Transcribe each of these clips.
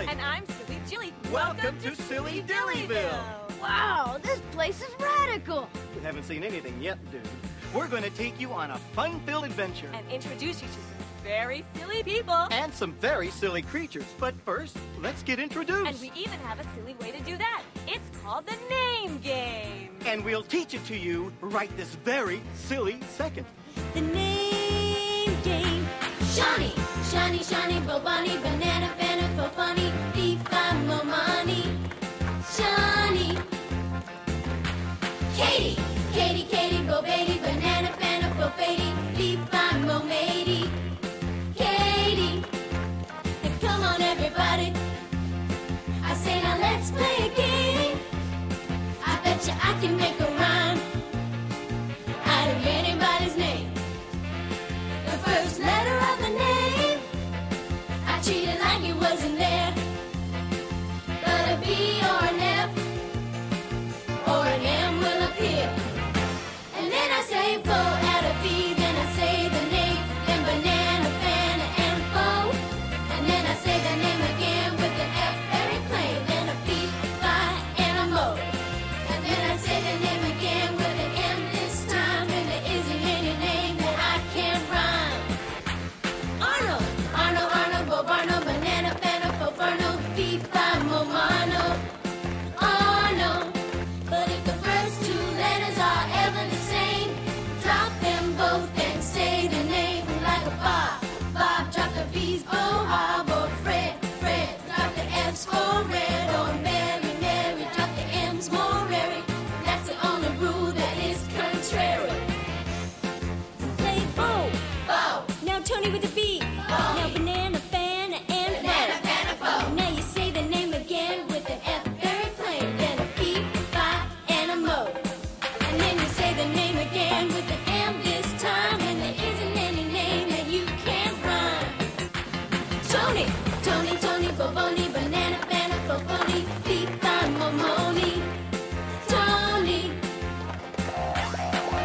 Willie. And I'm Silly Jilly. Welcome to Silly Dillyville. Wow, this place is radical. You haven't seen anything yet, dude. We're going to take you on a fun-filled adventure. And introduce you to some very silly people. And some very silly creatures. But first, let's get introduced. And we even have a silly way to do that. It's called the name game. And we'll teach it to you right this very silly second. The name game. Shawnee, Shawnee, Shawnee, Bo Bunny, Banana, Katie, Katie, Katie, Fofoni, Fi, Fi, Momoni. Tony.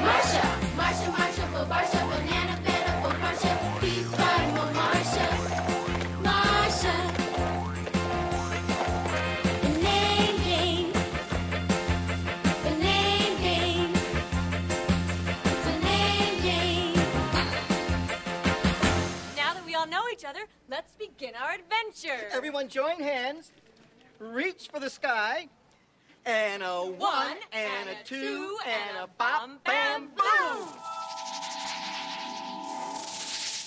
Marsha, Marsha, Marsha, Bobarsha, Banana, Fanta, Fofarsha, Fi, Fi, Mo, Marsha. Marsha. The name game. The name game. It's name game. Now that we all know each other, let's begin our adventure. Everyone join hands. Reach for the sky. And a one, and a two, and a bop, bam, boom!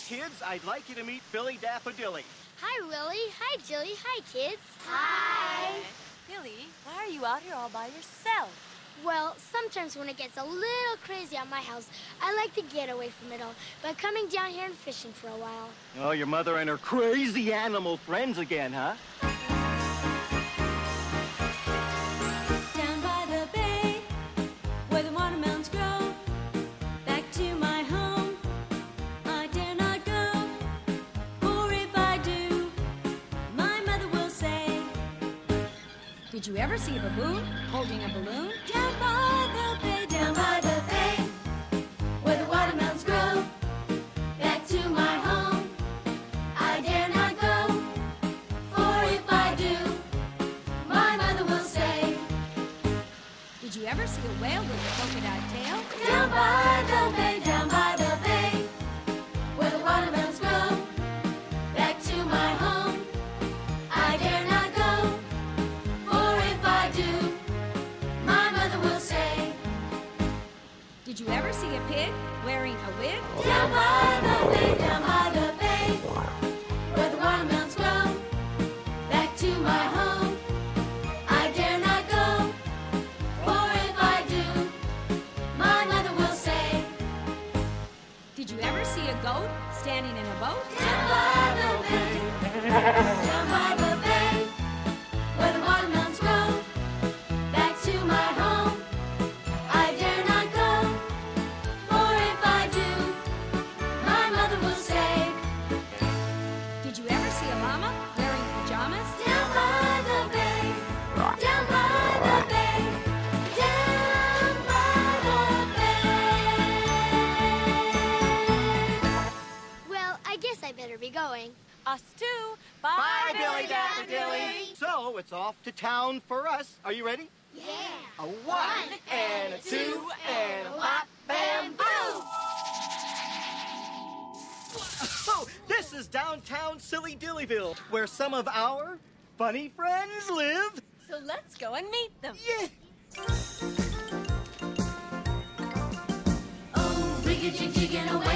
Kids, I'd like you to meet Billy Daffodilly. Hi, Willie. Hi, Jilly. Hi, kids. Hi. Billy, why are you out here all by yourself? Well, sometimes when it gets a little crazy at my house, I like to get away from it all by coming down here and fishing for a while. Oh, your mother and her crazy animal friends again, huh? Did you ever see a baboon holding a balloon? Goat standing in a boat? Down by the bay, down by the be going. Us too. Bye, Billy Daffodilly. So it's off to town for us. Are you ready? Yeah. A one and a two and a bop, bam, boom. So oh, this is downtown Silly Dillyville, where some of our funny friends live. So let's go and meet them. Yeah. Oh, rig a jig jigging away